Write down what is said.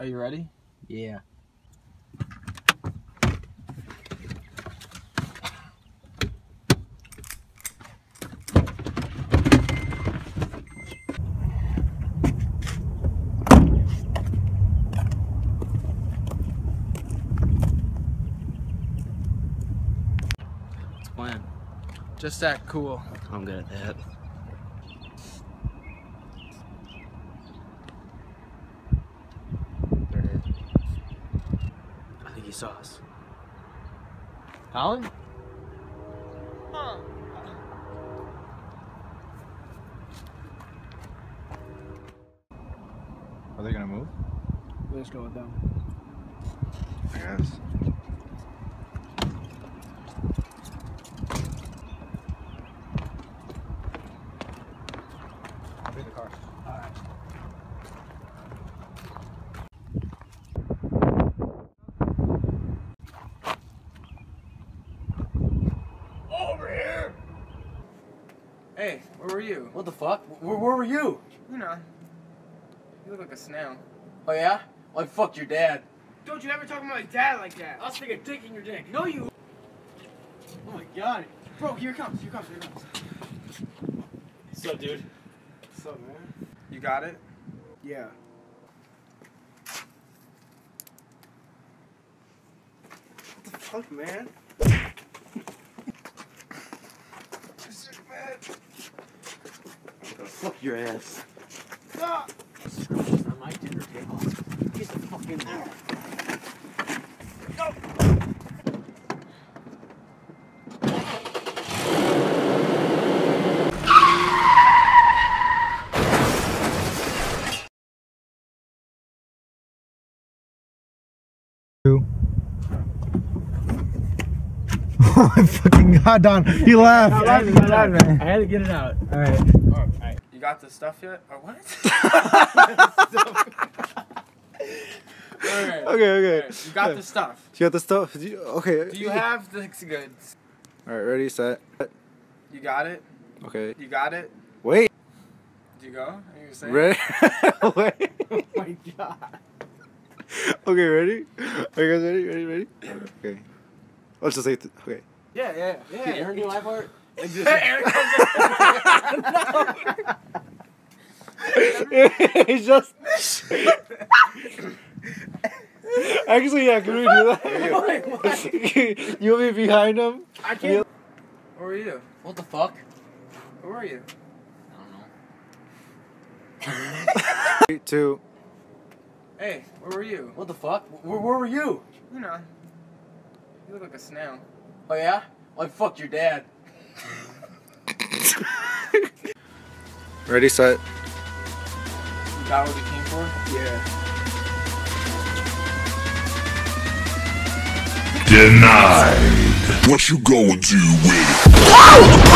Are you ready? Yeah. What's the plan? Just act cool. I'm good at that. I think he saw us. Collin? Are they gonna move? Let's go with them. I guess. I'll be the car. Alright. Over here! Hey, where were you? What the fuck? Where, where were you? You know. You look like a snail. Oh yeah? I fucked your dad. Don't you ever talk about my dad like that. I'll stick a dick in your dick. No, you. Oh my god. Bro, here it comes. Here it comes. Here it comes. What's up, dude? What's up, man? You got it? Yeah. What the fuck, man? Fuck your ass. Ah! on my dinner table. Get the fuck in there. Oh my fucking god, Don. He laughed. I had to get it out. Alright. Alright. You got the stuff yet? Or what? Alright. Okay, okay. Alright, You got the stuff. You got the stuff? Do you- Okay. Do you have the goods? Alright, ready, set. You got it? Okay. You got it? Wait. Did you go? Are you saying? Ready? Wait. Oh my god. Okay, ready? Are you guys ready? Ready? Ready? Okay. Let's just say, th- okay. Yeah, yeah, yeah. Did Aaron do my part? it's just. Actually, yeah, can we do that? You'll be behind him. I can't. Where were you? What the fuck? Where are you? I don't know. Three, two. Hey, where were you? What the fuck? Where, where were you? You know. You look like a snail. Oh yeah? I fucked your dad. Ready, set. You got what you came for? Yeah. Denied. What you gonna do with it? Oh!